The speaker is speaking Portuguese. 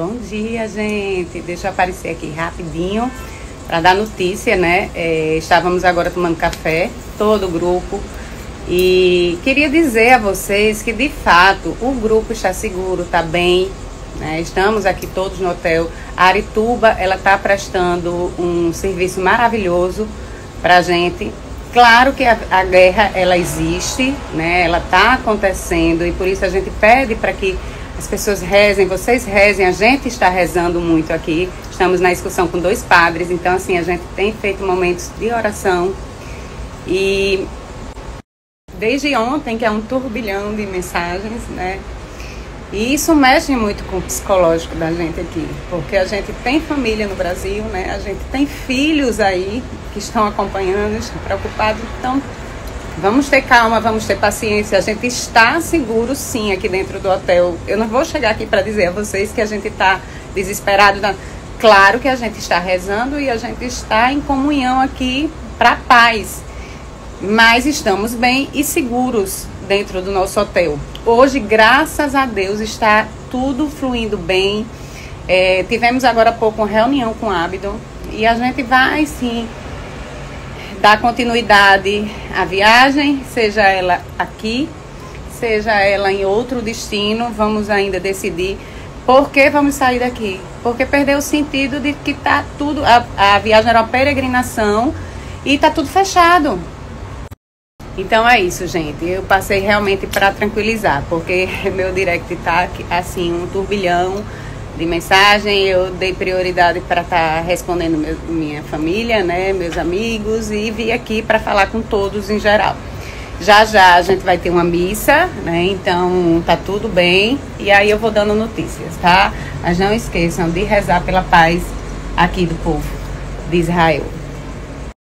Bom dia, gente. Deixa eu aparecer aqui rapidinho para dar notícia, né? É, estávamos agora tomando café, todo o grupo, e queria dizer a vocês que de fato o grupo está seguro, está bem. Né? Estamos aqui todos no hotel. A Arituba, ela está prestando um serviço maravilhoso para a gente. Claro que a, a, guerra ela existe, né? Ela está acontecendo e por isso a gente pede para que as pessoas rezem, vocês rezem, a gente está rezando muito aqui. Estamos na discussão com dois padres, então assim, a gente tem feito momentos de oração. E desde ontem, que é um turbilhão de mensagens, né? E isso mexe muito com o psicológico da gente aqui, porque a gente tem família no Brasil, né? A gente tem filhos aí que estão acompanhando, estão preocupados, então Vamos ter calma, vamos ter paciência. A gente está seguro sim aqui dentro do hotel. Eu não vou chegar aqui para dizer a vocês que a gente está desesperado. Não. Claro que a gente está rezando e a gente está em comunhão aqui para paz. Mas estamos bem e seguros dentro do nosso hotel. Hoje, graças a Deus, está tudo fluindo bem. É, tivemos agora há pouco uma reunião com o Abdon e a gente vai sim dar continuidade à viagem, seja ela aqui, seja ela em outro destino, vamos ainda decidir por que vamos sair daqui. Porque perdeu o sentido de que tá tudo. A, a viagem era uma peregrinação e tá tudo fechado. Então é isso, gente. Eu passei realmente para tranquilizar, porque meu direct tá assim, um turbilhão de mensagem, eu dei prioridade para estar tá respondendo meu, minha família, né, meus amigos e vim aqui para falar com todos em geral. Já já a gente vai ter uma missa, né? Então tá tudo bem e aí eu vou dando notícias, tá? Mas não esqueçam de rezar pela paz aqui do povo de Israel.